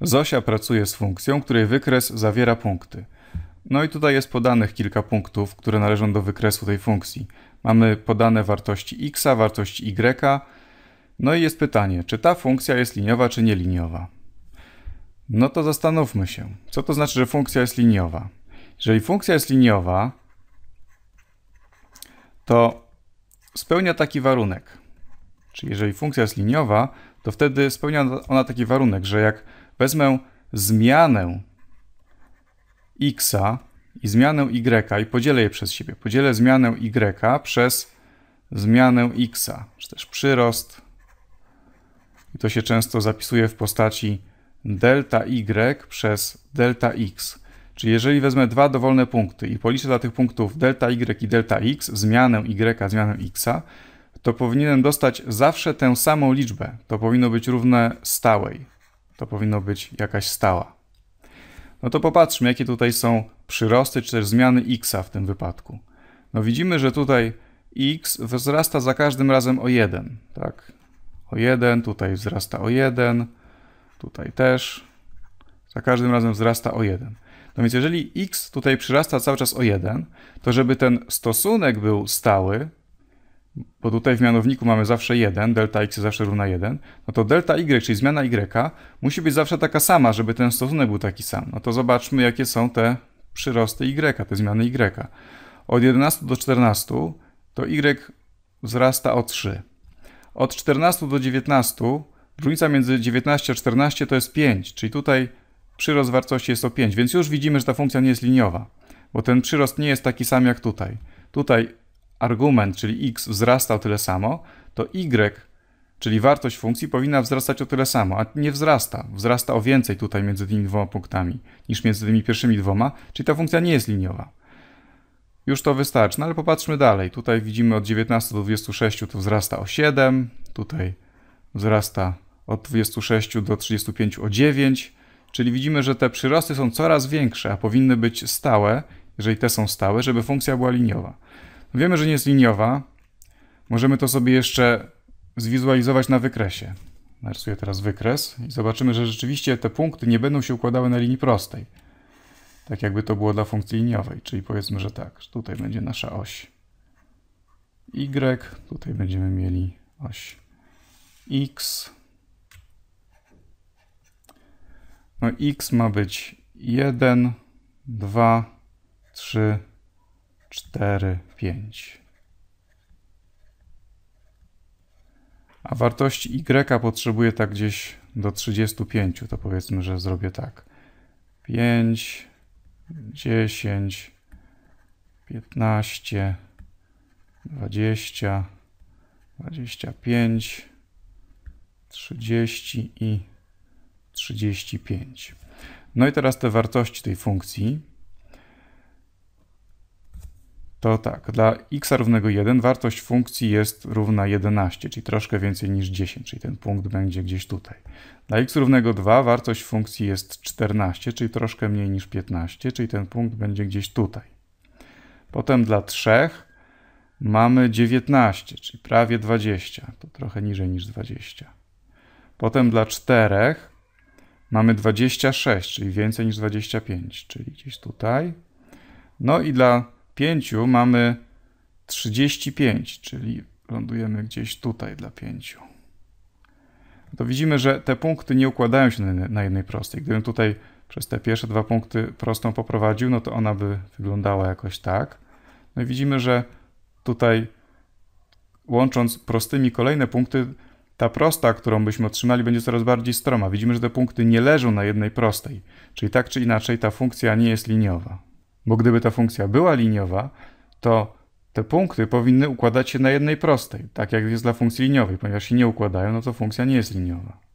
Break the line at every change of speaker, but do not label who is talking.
Zosia pracuje z funkcją, której wykres zawiera punkty. No i tutaj jest podanych kilka punktów, które należą do wykresu tej funkcji. Mamy podane wartości x, wartości y. No i jest pytanie, czy ta funkcja jest liniowa, czy nieliniowa? No to zastanówmy się, co to znaczy, że funkcja jest liniowa. Jeżeli funkcja jest liniowa, to spełnia taki warunek. Czyli jeżeli funkcja jest liniowa, to wtedy spełnia ona taki warunek, że jak wezmę zmianę x i zmianę y i podzielę je przez siebie. Podzielę zmianę y przez zmianę x, czy też przyrost. I to się często zapisuje w postaci delta y przez delta x. Czyli jeżeli wezmę dwa dowolne punkty i policzę dla tych punktów delta y i delta x, zmianę y, zmianę x, to powinienem dostać zawsze tę samą liczbę. To powinno być równe stałej. To powinno być jakaś stała. No to popatrzmy, jakie tutaj są przyrosty, czy też zmiany x w tym wypadku. No widzimy, że tutaj x wzrasta za każdym razem o 1, tak? O 1, tutaj wzrasta o 1, tutaj też. Za każdym razem wzrasta o 1. No więc jeżeli x tutaj przyrasta cały czas o 1, to żeby ten stosunek był stały, bo tutaj w mianowniku mamy zawsze 1, delta x zawsze równa 1, no to delta y, czyli zmiana y, musi być zawsze taka sama, żeby ten stosunek był taki sam. No to zobaczmy, jakie są te przyrosty y, te zmiany y. Od 11 do 14 to y wzrasta o 3. Od 14 do 19 różnica między 19 a 14 to jest 5, czyli tutaj przyrost wartości jest o 5, więc już widzimy, że ta funkcja nie jest liniowa, bo ten przyrost nie jest taki sam jak tutaj. Tutaj argument, czyli x wzrasta o tyle samo, to y, czyli wartość funkcji powinna wzrastać o tyle samo, a nie wzrasta. Wzrasta o więcej tutaj między tymi dwoma punktami niż między tymi pierwszymi dwoma, czyli ta funkcja nie jest liniowa. Już to wystarczy, no ale popatrzmy dalej. Tutaj widzimy od 19 do 26 to wzrasta o 7, tutaj wzrasta od 26 do 35 o 9, czyli widzimy, że te przyrosty są coraz większe, a powinny być stałe, jeżeli te są stałe, żeby funkcja była liniowa. Wiemy, że nie jest liniowa. Możemy to sobie jeszcze zwizualizować na wykresie. Narysuję teraz wykres i zobaczymy, że rzeczywiście te punkty nie będą się układały na linii prostej. Tak jakby to było dla funkcji liniowej, czyli powiedzmy, że tak, że tutaj będzie nasza oś y, tutaj będziemy mieli oś x. No x ma być 1, 2, 3, 4, 5. A wartości y potrzebuję tak gdzieś do 35, to powiedzmy, że zrobię tak. 5, 10, 15, 20, 25, 30 i 35. No i teraz te wartości tej funkcji to tak, dla x równego 1 wartość funkcji jest równa 11, czyli troszkę więcej niż 10, czyli ten punkt będzie gdzieś tutaj. Dla x równego 2 wartość funkcji jest 14, czyli troszkę mniej niż 15, czyli ten punkt będzie gdzieś tutaj. Potem dla 3 mamy 19, czyli prawie 20, to trochę niżej niż 20. Potem dla 4 mamy 26, czyli więcej niż 25, czyli gdzieś tutaj. No i dla 5 mamy 35, czyli lądujemy gdzieś tutaj dla 5. To widzimy, że te punkty nie układają się na jednej prostej. Gdybym tutaj przez te pierwsze dwa punkty prostą poprowadził, no to ona by wyglądała jakoś tak. No i widzimy, że tutaj łącząc prostymi kolejne punkty, ta prosta, którą byśmy otrzymali, będzie coraz bardziej stroma. Widzimy, że te punkty nie leżą na jednej prostej, czyli tak czy inaczej ta funkcja nie jest liniowa. Bo gdyby ta funkcja była liniowa, to te punkty powinny układać się na jednej prostej, tak jak jest dla funkcji liniowej. Ponieważ się nie układają, no to funkcja nie jest liniowa.